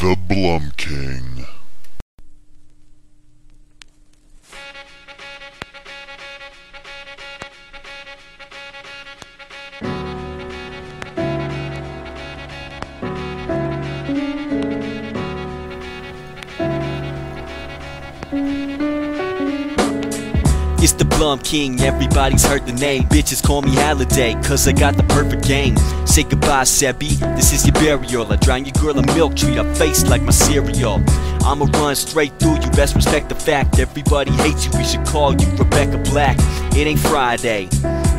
The Blumpking. The King, everybody's heard the name. Bitches call me Halladay, cause I got the perfect game. Say goodbye, Sebby, this is your burial. I drown your girl in milk, treat her face like my cereal. I'ma run straight through you, best respect the fact. Everybody hates you, we should call you Rebecca Black. It ain't Friday,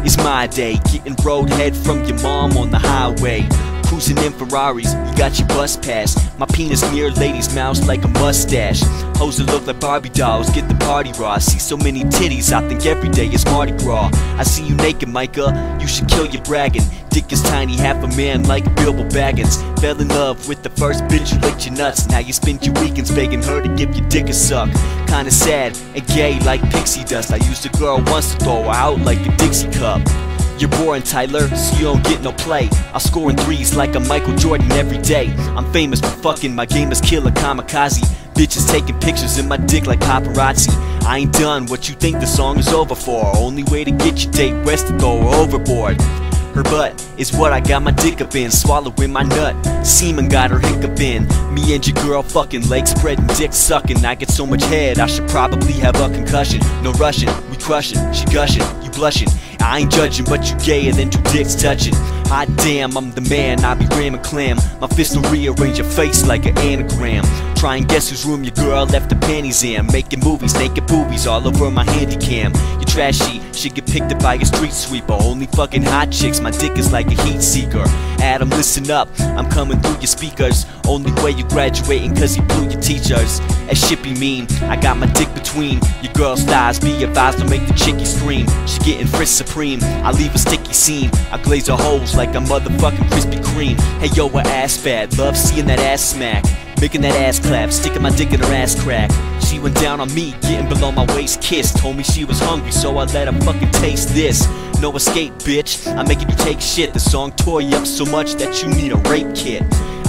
it's my day. Getting roadhead from your mom on the highway. Cruising in Ferraris, you got your bus pass. My penis near ladies' mouths like a mustache. Hoes that look like Barbie dolls, get the party raw. I see so many titties, I think every day is Mardi Gras. I see you naked, Micah, you should kill your bragging. Dick is tiny, half a man like Bilbo Baggins. Fell in love with the first bitch who licked your nuts. Now you spend your weekends begging her to give your dick a suck. Kinda sad and gay like pixie dust. I used a girl once to throw her out like a Dixie cup. You're boring, Tyler, so you don't get no play. I score in threes like a Michael Jordan every day. I'm famous for fucking, my game is killer kamikaze. Bitches taking pictures in my dick like paparazzi. I ain't done what you think the song is over for. Only way to get your date west to throw her overboard. Her butt is what I got my dick up in, swallowing my nut. Semen got her hiccup in. Me and your girl fucking leg spreading, dick sucking. I get so much head, I should probably have a concussion. No rushing, we crushing, she gushing, you blushing. I ain't judging, but you gayer than two dicks touching. Hot damn, I'm the man, I be ramming clam. My fist will rearrange your face like an anagram. Try and guess whose room your girl left the panties in. Making movies, naked boobies all over my handy cam. You trashy, she get picked up by a street sweeper. Only fucking hot chicks, my dick is like a heat seeker. Adam, listen up, I'm coming through your speakers. Only way you graduating cause you blew your teachers. As shit be mean, I got my dick between your girl's thighs. Be advised to make the chickie scream. She getting frisk supreme. I leave a sticky seam. I glaze her holes like a motherfucking Krispy Kreme. Hey yo, her ass bad. Love seeing that ass smack. Making that ass clap, sticking my dick in her ass crack. She went down on me, getting below my waist kissed. Told me she was hungry, so I let her fucking taste this. No escape, bitch. I'm making you take shit. The song tore you up so much that you need a rape kit.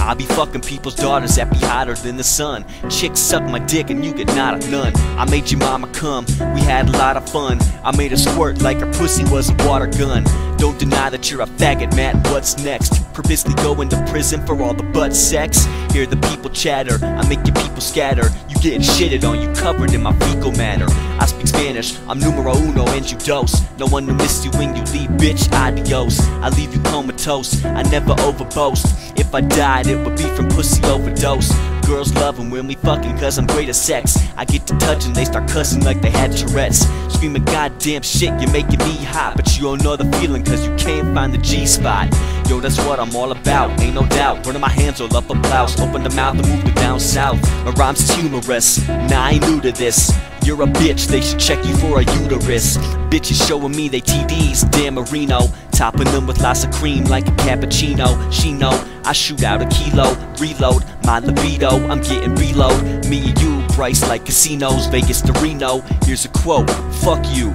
I be fucking people's daughters that be hotter than the sun. Chicks suck my dick and you get not a none. I made your mama come, we had a lot of fun. I made her squirt like her pussy was a water gun. Don't deny that you're a faggot, Matt. What's next? Purposely go into prison for all the butt sex? Hear the people chatter, I make your people scatter. You getting shitted on, you covered in my fecal matter. I speak Spanish, I'm numero uno and you dose. No one will miss you when you leave, bitch. Adios. I leave you comatose, I never overboast. If I died, it would be from pussy overdose. Girls love love 'em when we fucking cause I'm great at sex. I get to touching, they start cussing like they had Tourette's. Screaming goddamn shit, you're making me hot. But you don't know the feeling cause you can't find the G spot. Yo, that's what I'm all about, ain't no doubt. Running my hands all up a blouse, open the mouth and move to down south. My rhymes is humorous, nah, I ain't new to this. You're a bitch, they should check you for a uterus. Bitches showing me they TDs, Dan Marino. Topping them with lots of cream like a cappuccino. She know I shoot out a kilo, reload my libido. I'm getting reload. Me and you, price like casinos, Vegas to Reno. Here's a quote, fuck you,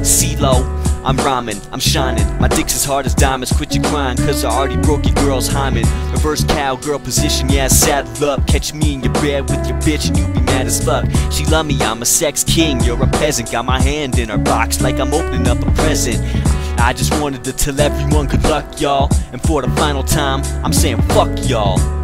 CeeLo. I'm rhyming, I'm shining. My dick's as hard as diamonds. Quit your crying, cause I already broke your girl's hymen. Reverse cowgirl position, yeah, saddle up. Catch me in your bed with your bitch and you'll be mad as fuck. She love me, I'm a sex king. You're a peasant. Got my hand in her box like I'm opening up a present. I just wanted to tell everyone good luck, y'all. And for the final time, I'm saying fuck y'all.